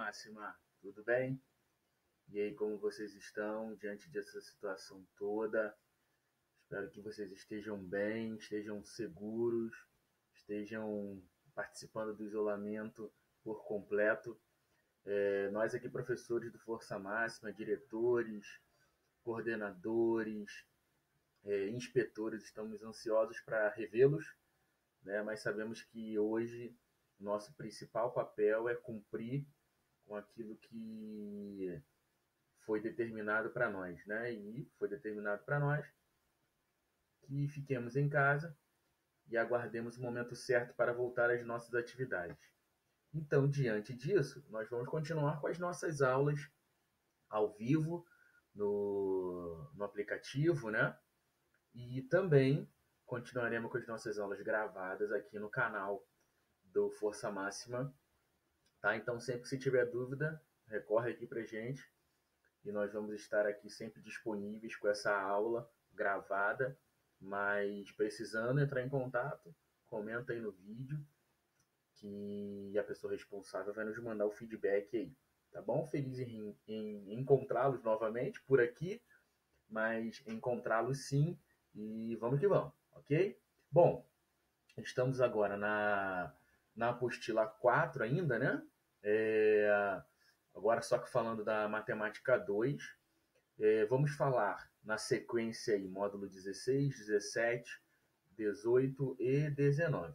Máxima, tudo bem? E aí, como vocês estão diante dessa situação toda? Espero que vocês estejam bem, estejam seguros, estejam participando do isolamento por completo. É, nós aqui, professores do Força Máxima, diretores, coordenadores, é, inspetores, estamos ansiosos para revê-los, né? mas sabemos que hoje nosso principal papel é cumprir com aquilo que foi determinado para nós, né? E foi determinado para nós que fiquemos em casa e aguardemos o momento certo para voltar às nossas atividades. Então, diante disso, nós vamos continuar com as nossas aulas ao vivo no, no aplicativo, né? E também continuaremos com as nossas aulas gravadas aqui no canal do Força Máxima. Tá? Então, sempre que você tiver dúvida, recorre aqui para gente e nós vamos estar aqui sempre disponíveis com essa aula gravada. Mas precisando entrar em contato, comenta aí no vídeo que a pessoa responsável vai nos mandar o feedback aí. Tá bom? Feliz em, em encontrá-los novamente por aqui, mas encontrá-los sim e vamos que vamos, ok? Bom, estamos agora na na apostila 4 ainda, né? É, agora só que falando da matemática 2, é, vamos falar na sequência aí, módulo 16, 17, 18 e 19,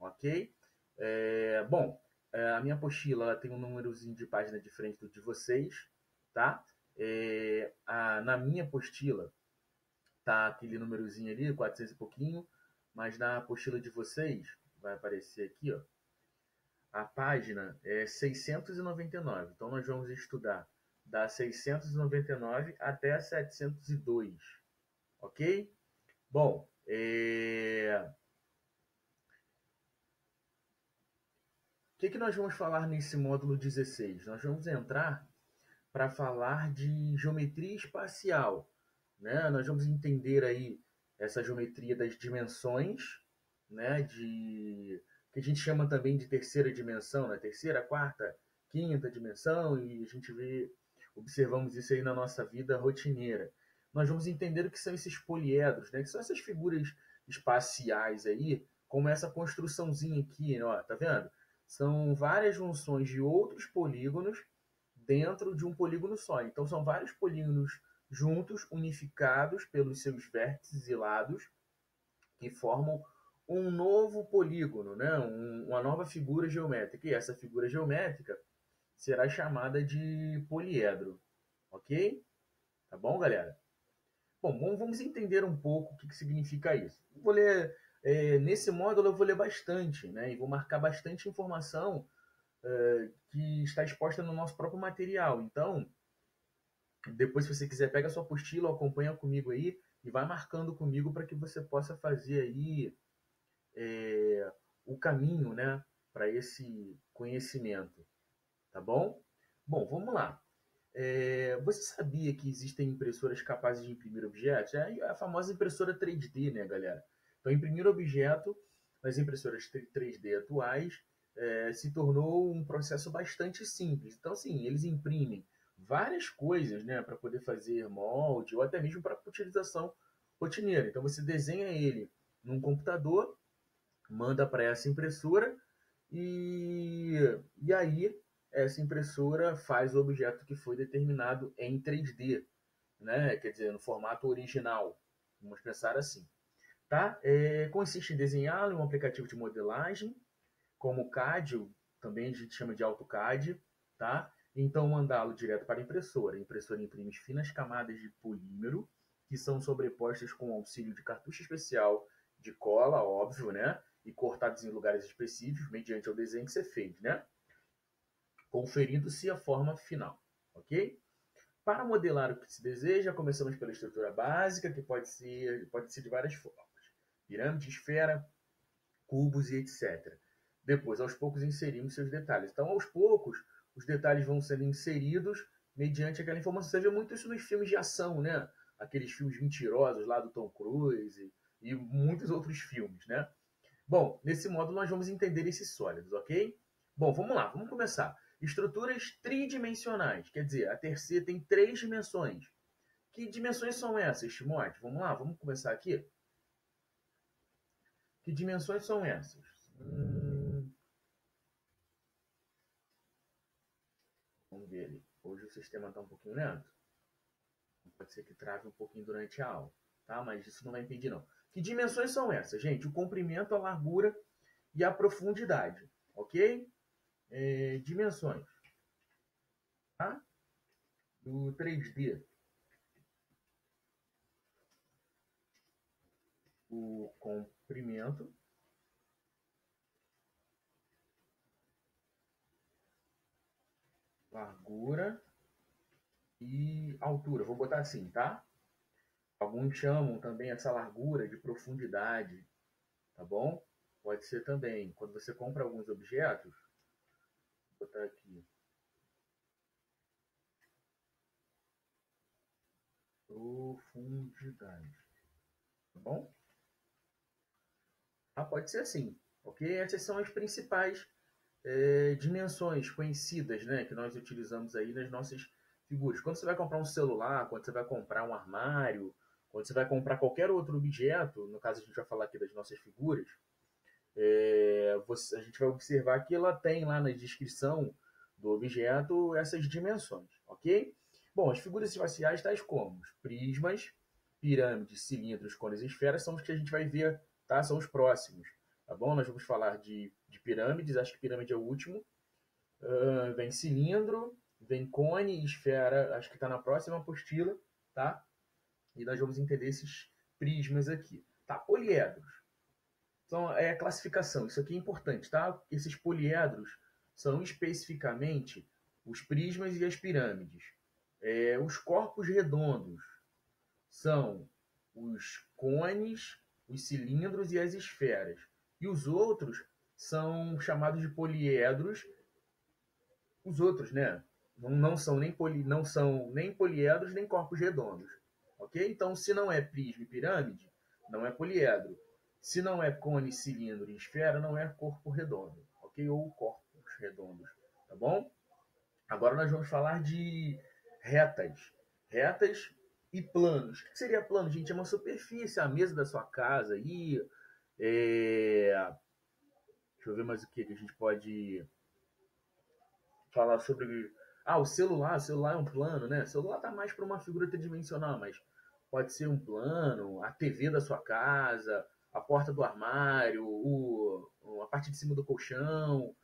ok? É, bom, é, a minha apostila tem um númerozinho de página diferente do de vocês, tá? É, a, na minha apostila tá aquele númerozinho ali, 400 e pouquinho, mas na apostila de vocês vai aparecer aqui, ó. A página é 699. Então nós vamos estudar da 699 até a 702. OK? Bom, é... o que, que nós vamos falar nesse módulo 16? Nós vamos entrar para falar de geometria espacial. Né? Nós vamos entender aí essa geometria das dimensões, né, de que a gente chama também de terceira dimensão, né? terceira, quarta, quinta dimensão, e a gente vê, observamos isso aí na nossa vida rotineira. Nós vamos entender o que são esses poliedros, né? que são essas figuras espaciais aí, como essa construçãozinha aqui, ó, tá vendo? São várias junções de outros polígonos dentro de um polígono só. Então são vários polígonos juntos, unificados pelos seus vértices e lados, que formam um novo polígono, né? Um, uma nova figura geométrica. E essa figura geométrica será chamada de poliedro. Ok? Tá bom, galera? Bom, vamos entender um pouco o que, que significa isso. Vou ler, é, nesse módulo eu vou ler bastante, né? E vou marcar bastante informação é, que está exposta no nosso próprio material. Então, depois, se você quiser, pega a sua apostila, acompanha comigo aí e vai marcando comigo para que você possa fazer aí é, o caminho né, para esse conhecimento. Tá bom? Bom, vamos lá. É, você sabia que existem impressoras capazes de imprimir objetos? É a famosa impressora 3D, né, galera? Então, imprimir objeto nas impressoras 3D atuais é, se tornou um processo bastante simples. Então, assim, eles imprimem várias coisas né, para poder fazer molde ou até mesmo para utilização rotineira. Então, você desenha ele num computador manda para essa impressora e, e aí essa impressora faz o objeto que foi determinado em 3D, né? quer dizer, no formato original. Vamos pensar assim. Tá? É, consiste em desenhá-lo em um aplicativo de modelagem, como o CAD, também a gente chama de AutoCAD, tá? Então mandá-lo direto para a impressora. A impressora imprime finas camadas de polímero, que são sobrepostas com auxílio de cartucho especial de cola, óbvio, né? E cortados em lugares específicos mediante o desenho que você fez, né? Conferindo-se a forma final, ok? Para modelar o que se deseja, começamos pela estrutura básica, que pode ser, pode ser de várias formas. Pirâmide, esfera, cubos e etc. Depois, aos poucos, inserimos seus detalhes. Então, aos poucos, os detalhes vão sendo inseridos mediante aquela informação. Você vê muito isso nos filmes de ação, né? Aqueles filmes mentirosos lá do Tom Cruise e, e muitos outros filmes, né? Bom, nesse módulo nós vamos entender esses sólidos, ok? Bom, vamos lá, vamos começar. Estruturas tridimensionais, quer dizer, a terceira tem três dimensões. Que dimensões são essas, Timóteo? Vamos lá, vamos começar aqui. Que dimensões são essas? Hum... Vamos ver ali. Hoje o sistema está um pouquinho lento. Pode ser que trave um pouquinho durante a aula, tá? Mas isso não vai impedir, não. Que dimensões são essas, gente? O comprimento, a largura e a profundidade, ok? é, dimensões tá? do 3D. O comprimento largura e altura. Vou botar assim, tá? Alguns chamam também essa largura de profundidade, tá bom? Pode ser também. Quando você compra alguns objetos, botar aqui. Profundidade. Tá bom? Ah, pode ser assim, ok? Essas são as principais é, dimensões conhecidas, né? Que nós utilizamos aí nas nossas figuras. Quando você vai comprar um celular, quando você vai comprar um armário, quando você vai comprar qualquer outro objeto, no caso a gente vai falar aqui das nossas figuras, é, você, a gente vai observar que ela tem lá na descrição do objeto essas dimensões, ok? Bom, as figuras espaciais tais como os prismas, pirâmides, cilindros, cones e esferas são os que a gente vai ver, tá? São os próximos, tá bom? Nós vamos falar de, de pirâmides, acho que pirâmide é o último. Uh, vem cilindro, vem cone esfera, acho que está na próxima apostila, tá? E nós vamos entender esses prismas aqui. Tá, poliedros. Então, é a classificação. Isso aqui é importante, tá? Esses poliedros são especificamente os prismas e as pirâmides. É, os corpos redondos são os cones, os cilindros e as esferas. E os outros são chamados de poliedros. Os outros, né? Não, não, são nem poli, não são nem poliedros nem corpos redondos. Ok? Então, se não é prisma e pirâmide, não é poliedro. Se não é cone, cilindro e esfera, não é corpo redondo, ok? Ou corpos redondos, tá bom? Agora nós vamos falar de retas. Retas e planos. O que seria plano, gente? É uma superfície, a mesa da sua casa aí. É... Deixa eu ver mais o que, a gente pode falar sobre. Ah, o celular. O celular é um plano, né? O celular tá mais para uma figura tridimensional, mas pode ser um plano, a TV da sua casa, a porta do armário, o, a parte de cima do colchão,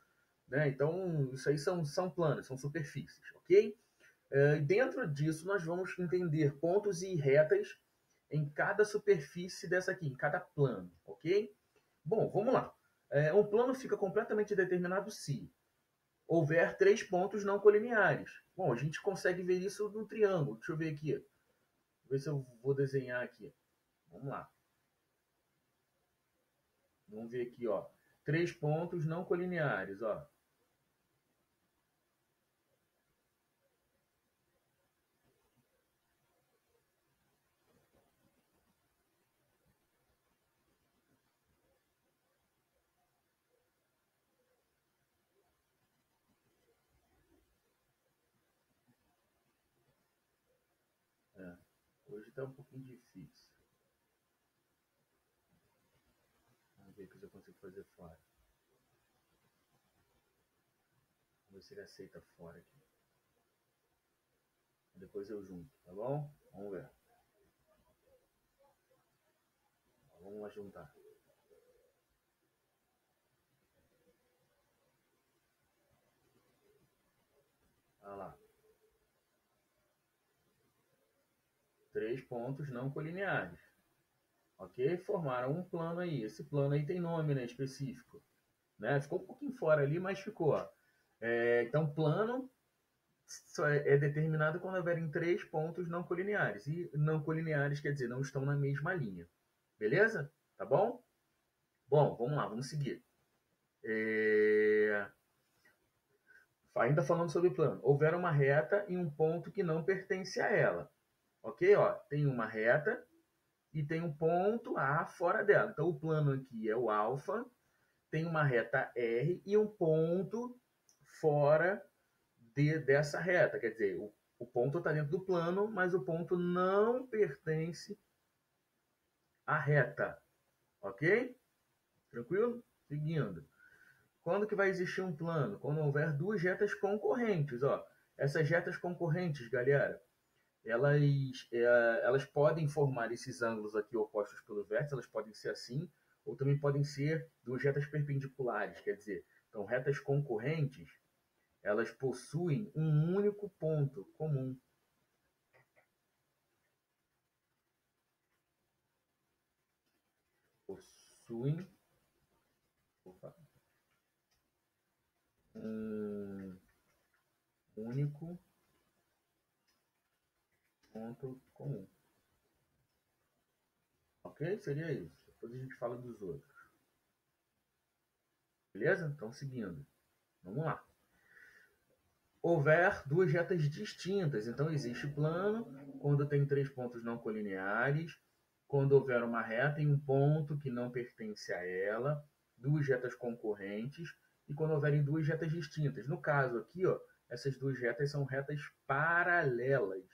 né? Então, isso aí são, são planos, são superfícies, ok? É, dentro disso, nós vamos entender pontos e retas em cada superfície dessa aqui, em cada plano, ok? Bom, vamos lá. É, um plano fica completamente determinado se houver três pontos não colineares. Bom, a gente consegue ver isso no triângulo. Deixa eu ver aqui. Ver se eu vou desenhar aqui. Vamos lá. Vamos ver aqui, ó. Três pontos não colineares, ó. É, hoje está um pouquinho difícil. ver o que eu consigo fazer fora. Vamos ver se ele aceita fora aqui. Depois eu junto, tá bom? Vamos ver. Vamos lá juntar. Olha lá. Três pontos não colineares ok? Formaram um plano aí. Esse plano aí tem nome, né, específico. Né? Ficou um pouquinho fora ali, mas ficou. É, então, plano é, é determinado quando houverem três pontos não colineares. E não colineares quer dizer não estão na mesma linha. Beleza? Tá bom? Bom, vamos lá, vamos seguir. É... Ainda falando sobre plano. Houver uma reta e um ponto que não pertence a ela. Ok? Ó, tem uma reta e tem um ponto A fora dela. Então, o plano aqui é o alfa, tem uma reta R e um ponto fora de, dessa reta. Quer dizer, o, o ponto está dentro do plano, mas o ponto não pertence à reta. Ok? Tranquilo? Seguindo. Quando que vai existir um plano? Quando houver duas retas concorrentes. Ó. Essas retas concorrentes, galera, elas, é, elas podem formar esses ângulos aqui opostos pelo vértice, elas podem ser assim, ou também podem ser duas retas perpendiculares, quer dizer, então retas concorrentes, elas possuem um único ponto comum. Possuem opa, um único ponto comum. Ok? Seria isso. Depois a gente fala dos outros. Beleza? Então, seguindo. Vamos lá. Houver duas retas distintas. Então, existe plano quando tem três pontos não colineares, quando houver uma reta em um ponto que não pertence a ela, duas retas concorrentes, e quando houverem duas retas distintas. No caso aqui, ó, essas duas retas são retas paralelas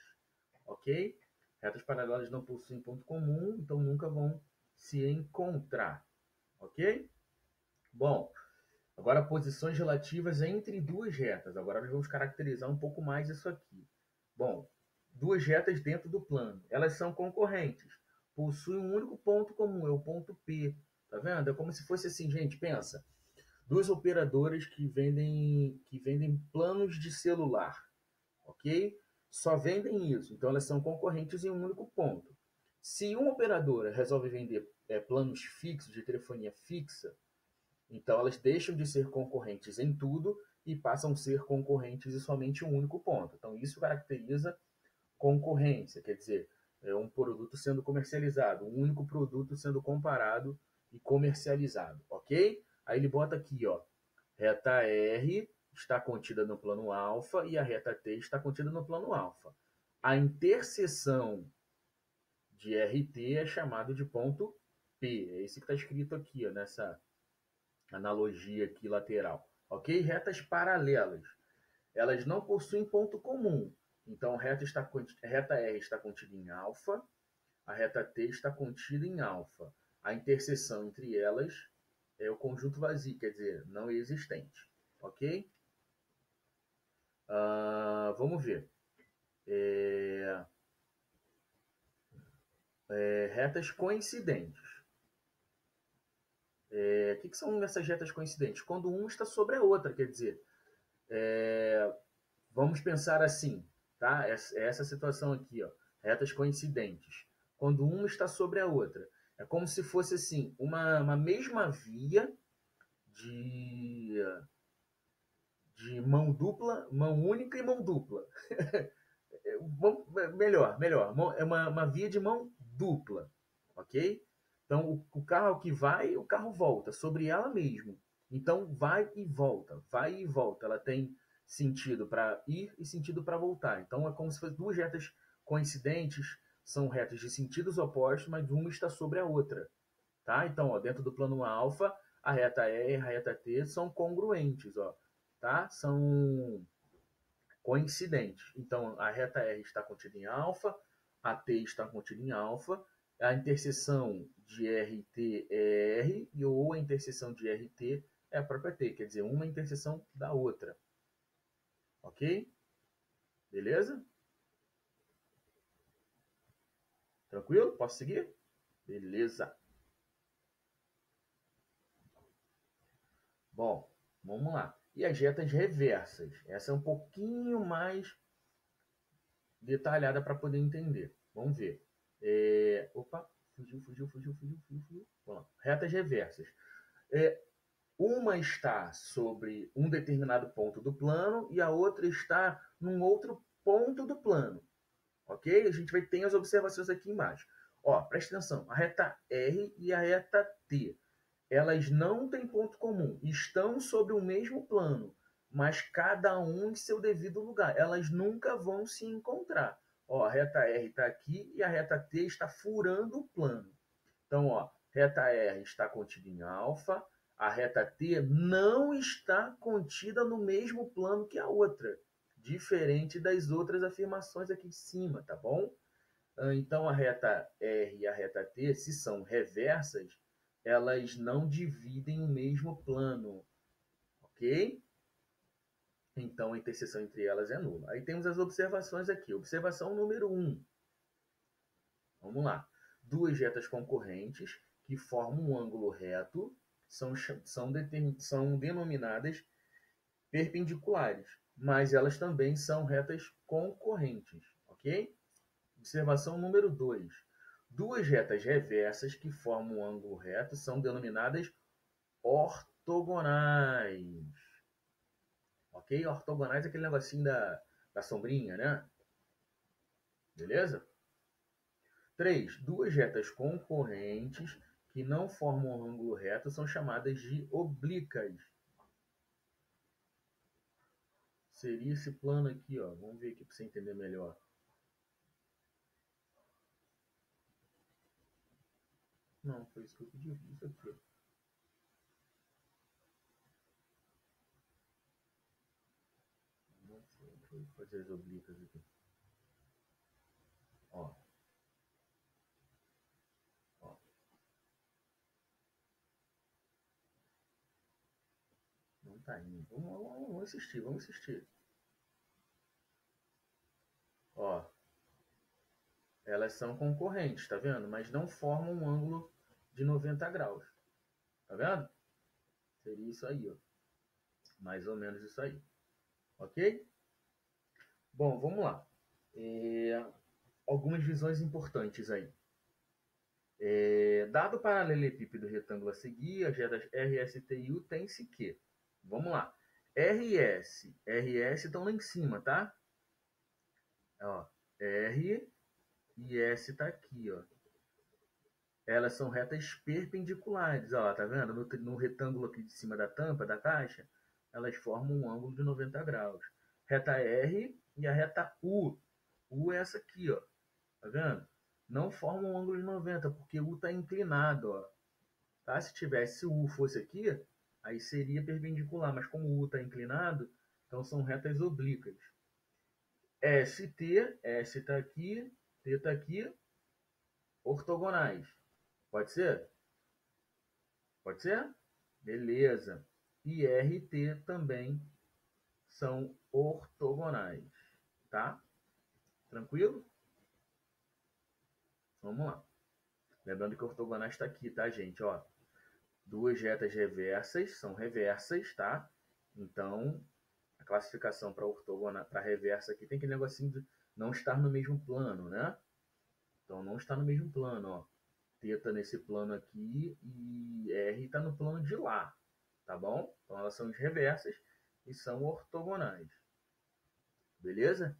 ok? Retas paralelas não possuem ponto comum, então nunca vão se encontrar, ok? Bom, agora posições relativas entre duas retas. Agora nós vamos caracterizar um pouco mais isso aqui. Bom, duas retas dentro do plano. Elas são concorrentes. Possuem um único ponto comum, é o ponto P. Tá vendo? É como se fosse assim, gente, pensa. Duas operadoras que vendem, que vendem planos de celular, ok? Só vendem isso. Então elas são concorrentes em um único ponto. Se uma operadora resolve vender é, planos fixos de telefonia fixa, então elas deixam de ser concorrentes em tudo e passam a ser concorrentes em somente um único ponto. Então isso caracteriza concorrência, quer dizer, é um produto sendo comercializado, um único produto sendo comparado e comercializado, ok? Aí ele bota aqui, ó, reta R está contida no plano alfa e a reta t está contida no plano alfa. A interseção de RT é chamado de ponto P. É esse que está escrito aqui, ó, nessa analogia aqui lateral. Ok? Retas paralelas. Elas não possuem ponto comum. Então, reta, está, reta R está contida em alfa, a reta T está contida em alfa. A interseção entre elas é o conjunto vazio, quer dizer, não existente. Ok? Uh, vamos ver. É, é, retas coincidentes. É, o que, que, são essas retas coincidentes? Quando uma está sobre a outra, quer dizer, é, vamos pensar assim, tá? Essa, essa situação aqui, ó, retas coincidentes. Quando uma está sobre a outra, é como se fosse assim, uma, uma mesma via de de mão dupla, mão única e mão dupla. melhor, melhor. É uma, uma via de mão dupla, ok? Então, o, o carro que vai, o carro volta sobre ela mesmo. Então, vai e volta, vai e volta. Ela tem sentido para ir e sentido para voltar. Então, é como se fossem duas retas coincidentes, são retas de sentidos opostos, mas uma está sobre a outra. Tá? Então, ó, dentro do plano alfa, a reta E e a reta T são congruentes. Ó tá? São coincidentes. Então, a reta R está contida em alfa, a T está contida em alfa, a interseção de RT é R e ou a interseção de RT é a própria T, quer dizer, uma interseção da outra. Ok? Beleza? Tranquilo? Posso seguir? Beleza. Bom, vamos lá e as retas reversas. Essa é um pouquinho mais detalhada para poder entender. Vamos ver. É... Opa, fugiu, fugiu, fugiu, fugiu, fugiu, fugiu. Retas reversas. É... Uma está sobre um determinado ponto do plano e a outra está num outro ponto do plano. Ok? A gente vai ter as observações aqui embaixo. Ó, presta atenção. A reta R e a reta T elas não têm ponto comum, estão sobre o mesmo plano, mas cada um em seu devido lugar. Elas nunca vão se encontrar. Ó, a reta R está aqui e a reta T está furando o plano. Então, ó, reta R está contida em alfa, a reta T não está contida no mesmo plano que a outra, diferente das outras afirmações aqui de cima, tá bom? Ah, então a reta R e a reta T, se são reversas, elas não dividem o mesmo plano, ok? Então a interseção entre elas é nula. Aí temos as observações aqui. Observação número 1. Um. Vamos lá. Duas retas concorrentes que formam um ângulo reto são, são, são denominadas perpendiculares, mas elas também são retas concorrentes, ok? Observação número 2. Duas retas reversas que formam um ângulo reto são denominadas ortogonais. Ok? Ortogonais é aquele negocinho da, da sombrinha, né? Beleza? 3. Duas retas concorrentes que não formam um ângulo reto são chamadas de oblíquas. Seria esse plano aqui, ó. Vamos ver aqui para você entender melhor. Não, foi isso que eu pedi. Isso aqui. Não. Deixa eu fazer as oblíquas aqui. Ó. tá indo. Vamos, vamos, vamos insistir, vamos insistir. Ó. Elas são concorrentes, tá vendo? Mas não formam um ângulo de 90 graus. Tá vendo? Seria isso aí, ó. Mais ou menos isso aí. Ok? Bom, vamos lá. É, algumas visões importantes aí. É, dado o paralelepípedo retângulo a seguir, as retas RST e U tem-se que Vamos lá. RS. RS estão lá em cima, tá? Ó, R e S está aqui, ó. Elas são retas perpendiculares, ó, tá vendo? No, no retângulo aqui de cima da tampa da caixa, elas formam um ângulo de 90 graus. Reta R e a reta U. U é essa aqui, ó. Tá vendo? Não formam um ângulo de 90, porque U está inclinado, ó. Tá? Se tivesse U fosse aqui, aí seria perpendicular, mas como o U está inclinado, então são retas oblíquas. ST, S está aqui, T está aqui, ortogonais. Pode ser? Pode ser? Beleza. E RT também são ortogonais, tá? Tranquilo? Vamos lá. Lembrando que ortogonais está aqui, tá, gente? Ó, duas retas reversas são reversas, tá? Então, a classificação para ortogonal, para reversa aqui tem aquele negocinho de não estar no mesmo plano, né? Então, não está no mesmo plano, ó. Teta nesse plano aqui e R está no plano de lá, tá bom? Então, elas são reversas e são ortogonais. Beleza?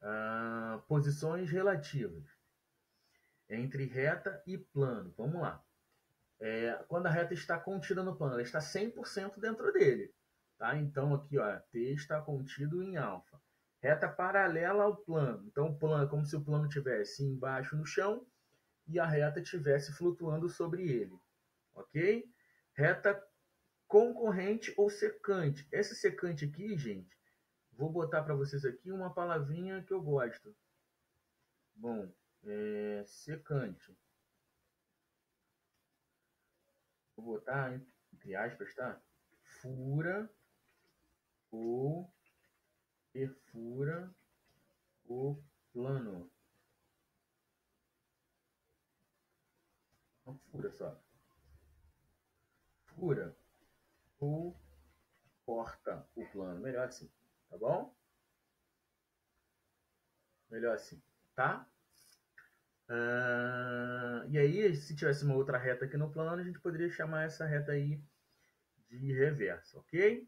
Ah, posições relativas entre reta e plano. Vamos lá. É, quando a reta está contida no plano, ela está 100% dentro dele. Tá? Então, aqui, ó, T está contido em alfa. Reta paralela ao plano. Então, o plano como se o plano tivesse embaixo no chão e a reta estivesse flutuando sobre ele. Ok? Reta concorrente ou secante. Esse secante aqui, gente, vou botar para vocês aqui uma palavrinha que eu gosto. Bom, é, secante. Vou botar entre aspas, tá? Fura ou perfura o plano. Fura só. Fura ou corta o plano. Melhor assim, tá bom? Melhor assim, tá? Uh, e aí, se tivesse uma outra reta aqui no plano, a gente poderia chamar essa reta aí de reversa, ok?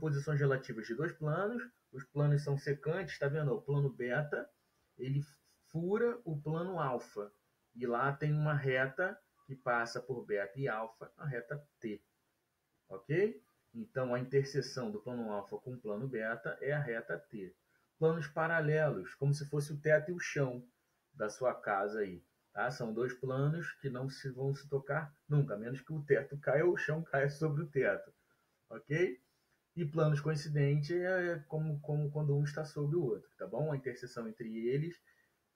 Posições relativas de dois planos. Os planos são secantes, está vendo? O plano beta, ele fura o plano alfa. E lá tem uma reta que passa por beta e alfa, a reta T. Ok? Então, a interseção do plano alfa com o plano beta é a reta T. Planos paralelos, como se fosse o teto e o chão da sua casa aí, Tá? São dois planos que não se vão se tocar nunca, a menos que o teto caia ou o chão caia sobre o teto. Ok? E planos coincidentes é como, como quando um está sobre o outro, tá bom? A interseção entre eles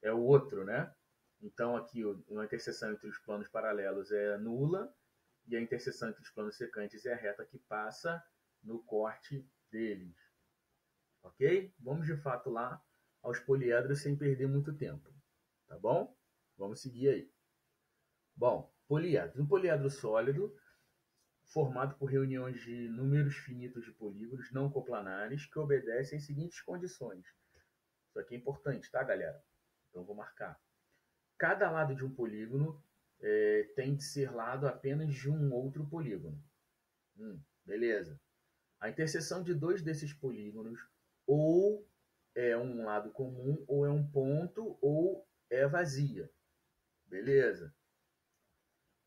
é o outro, né? Então aqui a interseção entre os planos paralelos é nula e a interseção entre os planos secantes é a reta que passa no corte deles. Ok? Vamos de fato lá aos poliedros sem perder muito tempo. Tá bom? Vamos seguir aí. Bom, poliedro. Um poliedro sólido formado por reuniões de números finitos de polígonos não coplanares que obedecem às seguintes condições. Isso aqui é importante, tá, galera? Então vou marcar. Cada lado de um polígono é, tem de ser lado apenas de um outro polígono. Hum, beleza. A interseção de dois desses polígonos ou é um lado comum, ou é um ponto, ou é vazia. Beleza?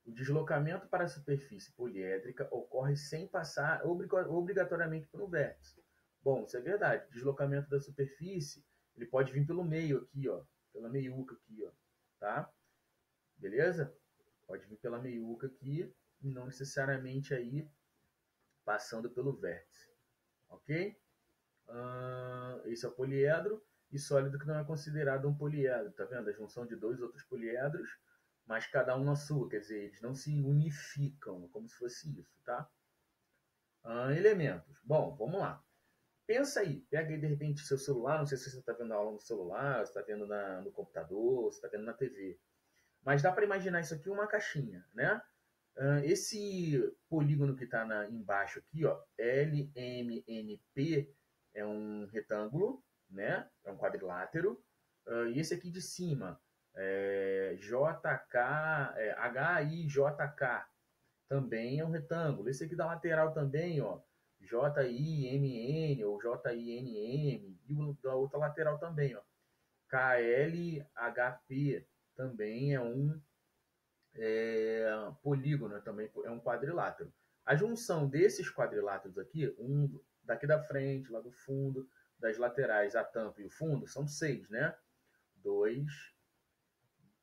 O deslocamento para a superfície poliédrica ocorre sem passar obrigatoriamente pelo vértice. Bom, isso é verdade. O deslocamento da superfície, ele pode vir pelo meio aqui, ó, pela meiuca aqui, ó, tá? Beleza? Pode vir pela meiuca aqui e não necessariamente aí passando pelo vértice. OK? Uh, esse é o poliedro e sólido que não é considerado um poliedro, tá vendo? A junção de dois outros poliedros mas cada um na sua, quer dizer, eles não se unificam, como se fosse isso, tá? Ah, elementos. Bom, vamos lá. Pensa aí, pega aí de repente seu celular, não sei se você está vendo a aula no celular, está vendo na, no computador, está vendo na TV. Mas dá para imaginar isso aqui uma caixinha, né? Uh, esse polígono que está embaixo aqui, ó, LMNP, é um retângulo, né? É um quadrilátero. Uh, e esse aqui de cima, é, JK, é, HIJK também é um retângulo. Esse aqui da lateral também, ó, JIMN ou JINM, e o da outra lateral também, ó, KLHP também é um é, polígono, também é um quadrilátero. A junção desses quadriláteros aqui, um daqui da frente, lá do fundo, das laterais, a tampa e o fundo, são seis, né? Dois,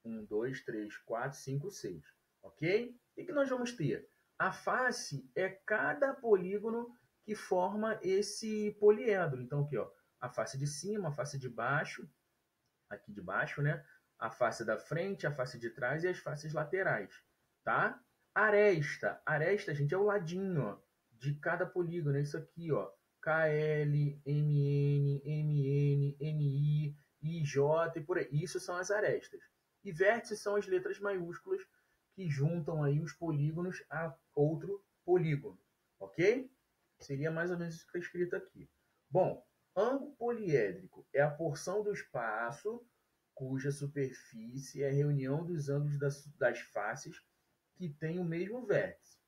1, 2, 3, 4, 5, 6. Ok? O que nós vamos ter? A face é cada polígono que forma esse poliedro. Então, aqui, ó, a face de cima, a face de baixo, aqui de baixo, né? A face da frente, a face de trás e as faces laterais, tá? Aresta. Aresta, gente, é o ladinho, ó, de cada polígono. É isso aqui, ó. KL, MN, MN, NI, IJ e por aí. Isso são as arestas. E vértices são as letras maiúsculas que juntam aí os polígonos a outro polígono, ok? Seria mais ou menos isso que está escrito aqui. Bom, ângulo poliédrico é a porção do espaço cuja superfície é a reunião dos ângulos das, das faces que tem o mesmo vértice.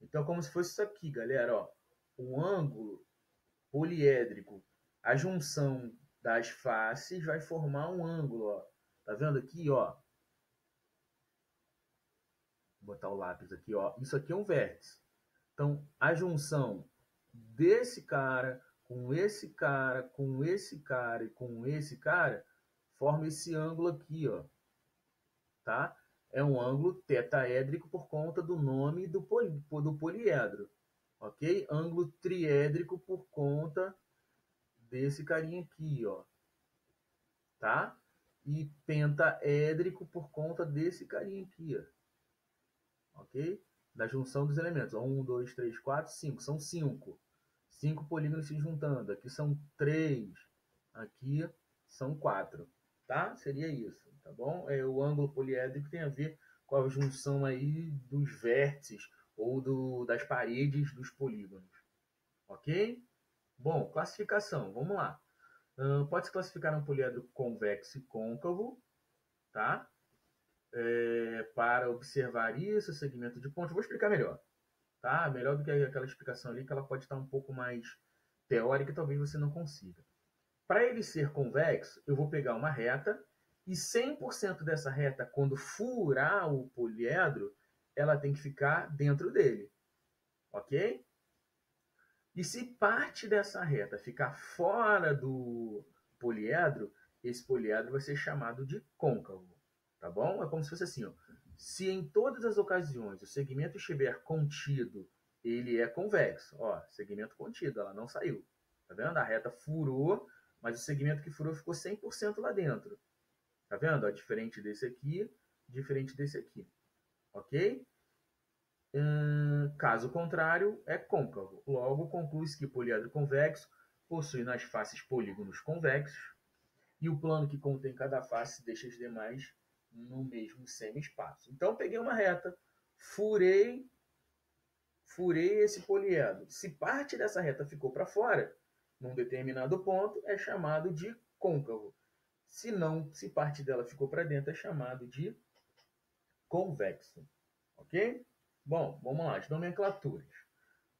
Então, como se fosse isso aqui, galera. Ó, o ângulo poliédrico, a junção das faces vai formar um ângulo. Ó. Tá vendo aqui, ó? Vou botar o lápis aqui, ó. Isso aqui é um vértice. Então, a junção desse cara com esse cara, com esse cara e com esse cara forma esse ângulo aqui, ó. Tá? É um ângulo tetaédrico por conta do nome do, poli, do poliedro. Ok? Ângulo triédrico por conta desse carinha aqui, ó. Tá? E pentaédrico por conta desse carinha aqui, ó. ok? Da junção dos elementos. Um, dois, três, quatro, cinco. São cinco. Cinco polígonos se juntando. Aqui são três. Aqui são quatro. Tá? Seria isso, tá bom? É, o ângulo poliédrico tem a ver com a junção aí dos vértices ou do, das paredes dos polígonos. Ok? Bom, classificação. Vamos lá. Pode se classificar um poliedro convexo e côncavo, tá? É, para observar isso, segmento de pontos. Vou explicar melhor, tá? Melhor do que aquela explicação ali, que ela pode estar um pouco mais teórica talvez você não consiga. Para ele ser convexo, eu vou pegar uma reta e 100% dessa reta, quando furar o poliedro, ela tem que ficar dentro dele, ok? E se parte dessa reta ficar fora do poliedro, esse poliedro vai ser chamado de côncavo, tá bom? É como se fosse assim, ó. Se em todas as ocasiões o segmento estiver contido, ele é convexo. Ó, segmento contido, ela não saiu. Tá vendo? A reta furou, mas o segmento que furou ficou 100% lá dentro. Tá vendo? Ó, diferente desse aqui, diferente desse aqui. Ok? Hum, caso contrário, é côncavo. Logo, conclui-se que o poliedro convexo possui nas faces polígonos convexos e o plano que contém cada face deixa as demais no mesmo semi-espaço. Então, peguei uma reta, furei, furei esse poliedro. Se parte dessa reta ficou para fora, num determinado ponto, é chamado de côncavo. Se não, se parte dela ficou para dentro, é chamado de convexo. Ok? Bom, vamos lá, as nomenclaturas.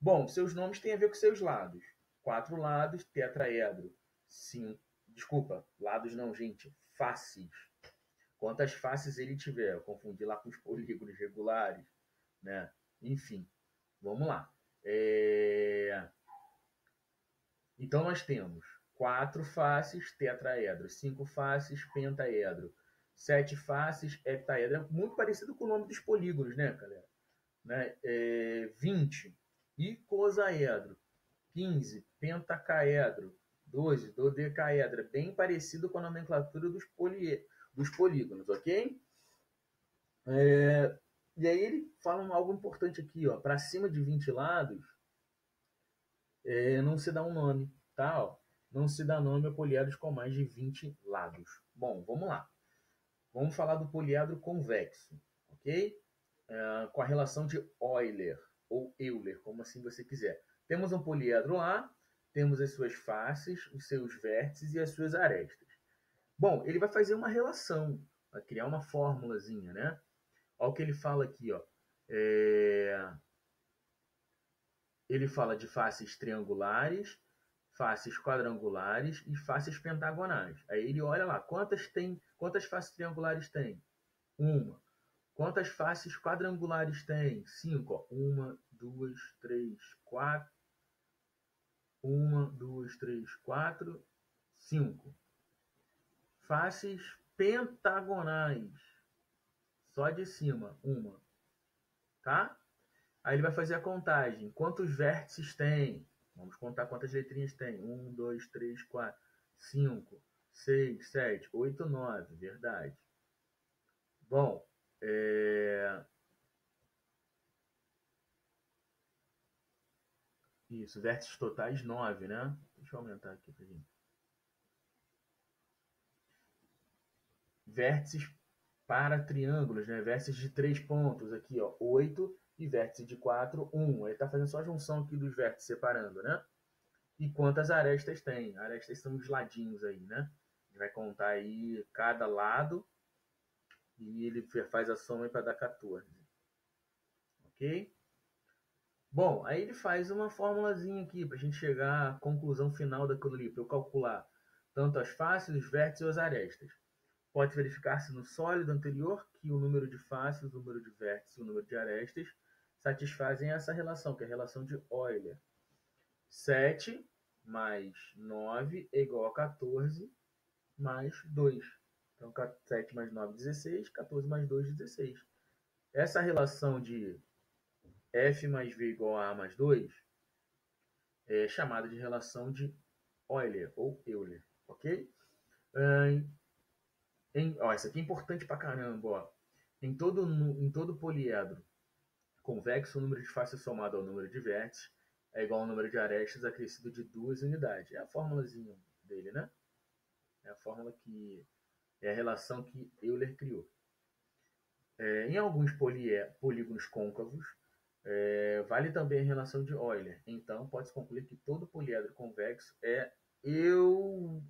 Bom, seus nomes têm a ver com seus lados. Quatro lados, tetraedro. Cinco, desculpa, lados não, gente, faces. Quantas faces ele tiver? Eu confundi lá com os polígonos regulares, né? Enfim, vamos lá. É... Então nós temos quatro faces, tetraedro, cinco faces, pentaedro, sete faces, heptaedro. É muito parecido com o nome dos polígonos, né, galera? Né? É, 20, icosaedro. 15, pentacaedro. 12, dodecaedro. É bem parecido com a nomenclatura dos, poli, dos polígonos, ok? É, e aí ele fala algo importante aqui, ó. Para cima de 20 lados, é, não se dá um nome, tá? Ó, não se dá nome a poliedros com mais de 20 lados. Bom, vamos lá. Vamos falar do poliedro convexo, ok? É, com a relação de Euler, ou Euler, como assim você quiser. Temos um poliedro lá, temos as suas faces, os seus vértices e as suas arestas. Bom, ele vai fazer uma relação, vai criar uma fórmulazinha, né? Olha o que ele fala aqui, ó. É... Ele fala de faces triangulares, faces quadrangulares e faces pentagonais. Aí ele olha lá, quantas tem, quantas faces triangulares tem? Uma. Quantas faces quadrangulares tem? Cinco. Ó. Uma, duas, três, quatro. Uma, duas, três, quatro, cinco. Faces pentagonais. Só de cima, uma. Tá? Aí ele vai fazer a contagem. Quantos vértices tem? Vamos contar quantas letrinhas tem. Um, dois, três, quatro, cinco, seis, sete, oito, nove. Verdade. Bom, é... Isso, vértices totais 9, né? Deixa eu aumentar aqui pra gente. Vértices para triângulos, né? Vértices de três pontos aqui, ó, 8 e vértice de 4, 1. Ele está fazendo só a junção aqui dos vértices separando, né? E quantas arestas tem? Arestas são os ladinhos aí, né? Ele vai contar aí cada lado e ele faz a soma para dar 14. Ok? Bom, aí ele faz uma formulazinha aqui para a gente chegar à conclusão final daquilo ali, para eu calcular tanto as faces, os vértices e as arestas. Pode verificar-se no sólido anterior que o número de faces, o número de vértices e o número de arestas satisfazem essa relação, que é a relação de Euler. 7 mais 9 é igual a 14 mais 2. Então, 7 mais 9, 16. 14 mais 2, 16. Essa relação de F mais V igual a A mais 2 é chamada de relação de Euler ou Euler, ok? Em, ó, isso aqui é importante pra caramba, ó. Em todo, em todo poliedro convexo, o número de faces somado ao número de vértices é igual ao número de arestas acrescido de duas unidades. É a fórmulazinha dele, né? É a fórmula que é a relação que Euler criou. É, em alguns polígonos côncavos, é, vale também a relação de Euler. Então, pode-se concluir que todo poliedro convexo é eu...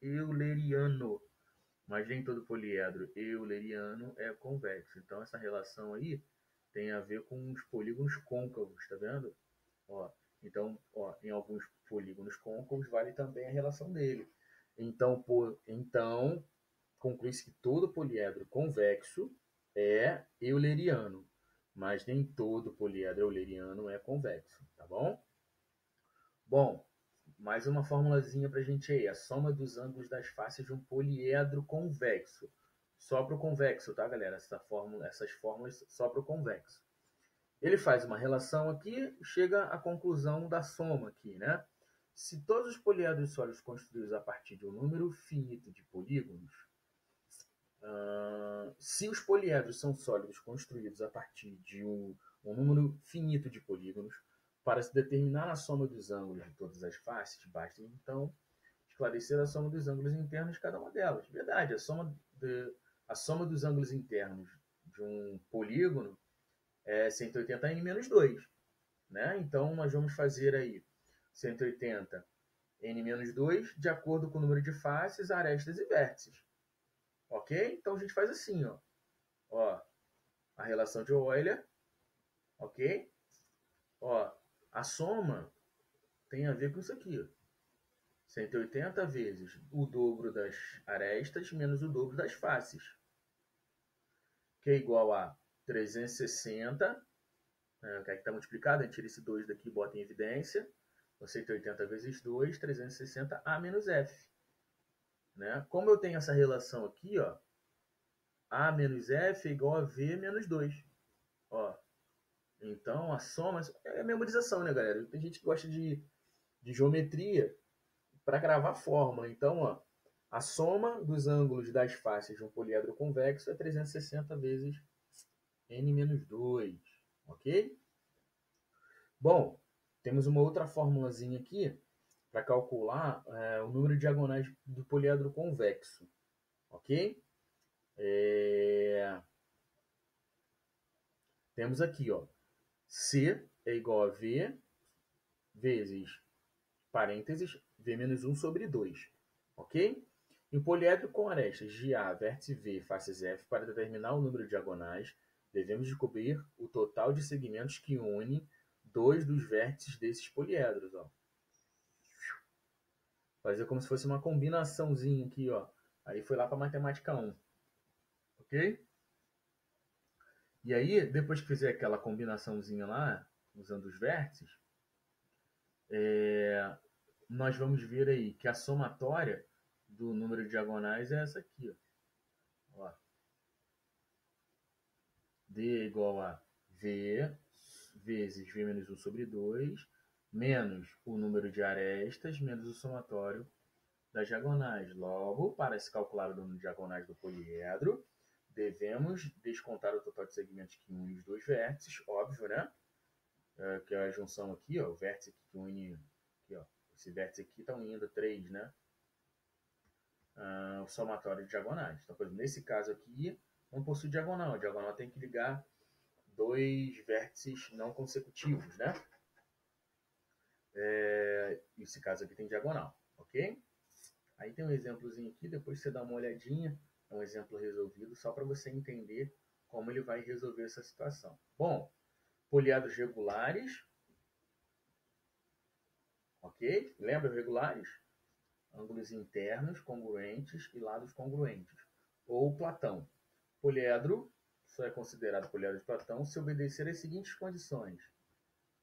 euleriano. Mas nem todo poliedro euleriano é convexo. Então, essa relação aí tem a ver com os polígonos côncavos, tá vendo? Ó, então, ó, em alguns polígonos côncavos vale também a relação dele. Então, por, então conclui-se que todo poliedro convexo é euleriano mas nem todo poliedro euleriano é convexo, tá bom? Bom, mais uma formulazinha para a gente aí. A soma dos ângulos das faces de um poliedro convexo. só para o convexo, tá, galera? Essa fórmula, essas fórmulas só para o convexo. Ele faz uma relação aqui, chega à conclusão da soma aqui, né? Se todos os poliedros sólidos construídos a partir de um número finito de polígonos, uh, se os poliedros são sólidos construídos a partir de um, um número finito de polígonos, para se determinar a soma dos ângulos de todas as faces, basta então esclarecer a soma dos ângulos internos de cada uma delas. Verdade, a soma, de, a soma dos ângulos internos de um polígono é 180 n menos 2. Né? Então, nós vamos fazer aí 180 n menos 2 de acordo com o número de faces, arestas e vértices. Ok? Então, a gente faz assim, ó. ó a relação de Euler, ok? Ó, a soma tem a ver com isso aqui, ó. 180 vezes o dobro das arestas menos o dobro das faces, que é igual a 360, né, que é que está multiplicado, a gente tira esse 2 daqui e bota em evidência, 180 então, vezes 2, 360 A menos F. Né? Como eu tenho essa relação aqui, ó, A menos F é igual a V menos 2. Ó, então, a soma é memorização, né, galera? Tem gente que gosta de, de geometria para gravar fórmula. Então, ó, a soma dos ângulos das faces de um poliedro convexo é 360 vezes n-2, ok? Bom, temos uma outra formulazinha aqui para calcular é, o número de diagonais do poliedro convexo, ok? É... Temos aqui, ó, C é igual a V vezes, parênteses, V menos 1 sobre 2, ok? Em poliedro com arestas de A, vértice V, faces F, para determinar o número de diagonais, devemos descobrir o total de segmentos que une dois dos vértices desses poliedros. Ó. Fazer como se fosse uma combinaçãozinha aqui. Ó. Aí foi lá para matemática 1. Ok? E aí, depois que fizer aquela combinaçãozinha lá, usando os vértices, é, nós vamos ver aí que a somatória do número de diagonais é essa aqui. Ó. ó. D igual a V vezes V menos 1 sobre 2, menos o número de arestas, menos o somatório das diagonais. Logo, para se calcular o número de diagonais do poliedro, devemos descontar o total de segmentos que une os dois vértices, óbvio, né? É, que é a junção aqui, ó, o vértice que une, aqui, ó, esse vértice aqui está unindo 3, né? Ah, o somatório de diagonais. Então, por exemplo, nesse caso aqui, não possui diagonal. A diagonal tem que ligar dois vértices não consecutivos, né? É, esse caso aqui tem diagonal, ok? Aí tem um exemplozinho aqui, depois você dá uma olhadinha, é um exemplo resolvido, só para você entender como ele vai resolver essa situação. Bom, poliedros regulares, ok? Lembra regulares? Ângulos internos congruentes e lados congruentes. Ou Platão, poliedro só é considerado poliedro de Platão se obedecer às seguintes condições.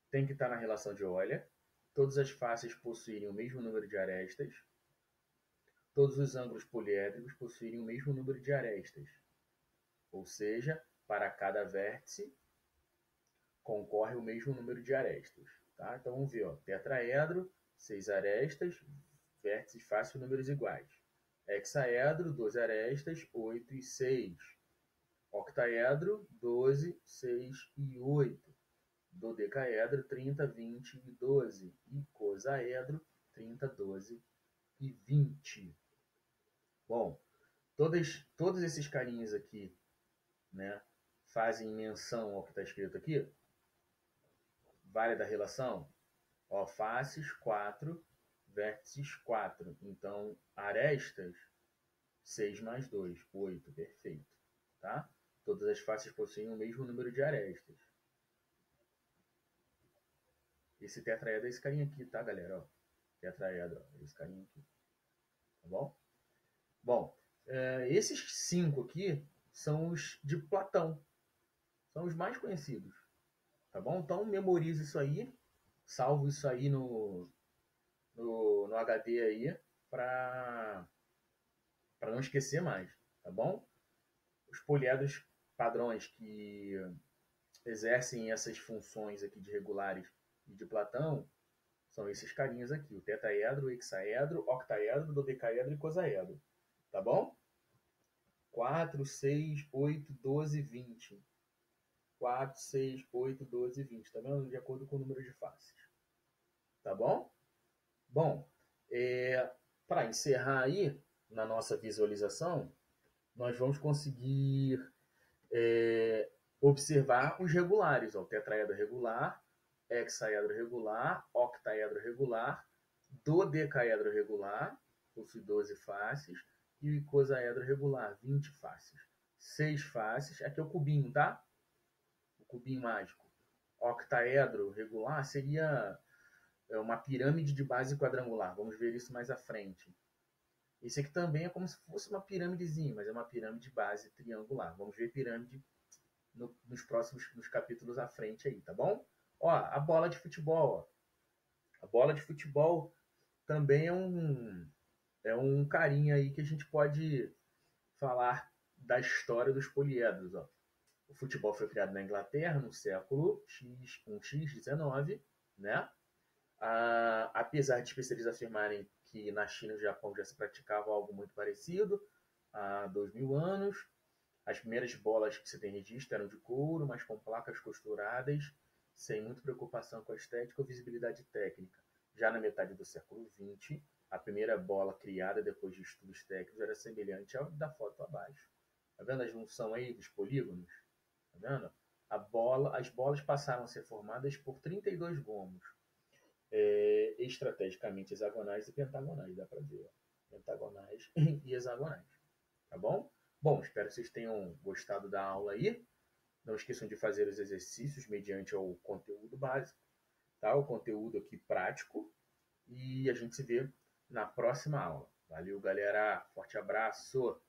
Tem que estar na relação de Euler, todas as faces possuírem o mesmo número de arestas, todos os ângulos poliédricos possuírem o mesmo número de arestas. Ou seja, para cada vértice concorre o mesmo número de arestas. Tá? Então vamos ver, ó, tetraedro, seis arestas, vértices fácil números iguais. Hexaedro, 12 arestas, 8 e 6 octaedro, 12, 6 e 8. Dodecaedro, 30, 20 e 12. Icosaedro, 30, 12 e 20. Bom, todos, todos esses carinhos aqui né, fazem menção ao que está escrito aqui. Vale da relação? Ó, faces 4, vértices 4. Então, arestas 6 mais 2, 8. Perfeito. Tá? Todas as faces possuem o mesmo número de arestas. Esse tetraedro é esse carinha aqui, tá, galera? Ó, tetraedro, ó, esse carinha aqui. Tá bom? Bom, é, esses cinco aqui são os de Platão. São os mais conhecidos. Tá bom? Então, memorize isso aí. Salvo isso aí no, no, no HD aí para não esquecer mais. Tá bom? os poliedros padrões que exercem essas funções aqui de regulares e de Platão são esses carinhas aqui, o tetaedro, o hexaedro, octaedro, dodecaedro e cosaedro. Tá bom? 4, 6, 8, 12, 20. 4, 6, 8, 12, 20. Tá vendo? De acordo com o número de faces. Tá bom? Bom, é, para encerrar aí, na nossa visualização, nós vamos conseguir é, observar os regulares. Ó, o tetraedro regular, hexaedro regular, octaedro regular, dodecaedro regular, possui 12 faces, e o icosaedro regular, 20 faces. 6 faces, aqui é o cubinho, tá? O cubinho mágico. Octaedro regular seria é uma pirâmide de base quadrangular. Vamos ver isso mais à frente. Esse aqui também é como se fosse uma pirâmidezinha, mas é uma pirâmide de base triangular. Vamos ver pirâmide no, nos próximos nos capítulos à frente aí, tá bom? Ó, a bola de futebol. Ó. A bola de futebol também é um é um carinha aí que a gente pode falar da história dos poliedros. Ó. O futebol foi criado na Inglaterra no século X, um X19, né? Ah, apesar de especialistas afirmarem que na China e no Japão já se praticava algo muito parecido há dois mil anos, as primeiras bolas que se tem registro eram de couro, mas com placas costuradas, sem muita preocupação com a estética ou visibilidade técnica. Já na metade do século XX, a primeira bola criada depois de estudos técnicos era semelhante à da foto abaixo. Tá vendo a junção aí dos polígonos? Tá vendo? A bola, as bolas passaram a ser formadas por 32 gomos, é, estrategicamente hexagonais e pentagonais, dá para ver. Ó. Pentagonais e hexagonais. Tá bom? Bom, espero que vocês tenham gostado da aula aí. Não esqueçam de fazer os exercícios mediante o conteúdo básico, tá? O conteúdo aqui prático. E a gente se vê na próxima aula. Valeu, galera. Forte abraço.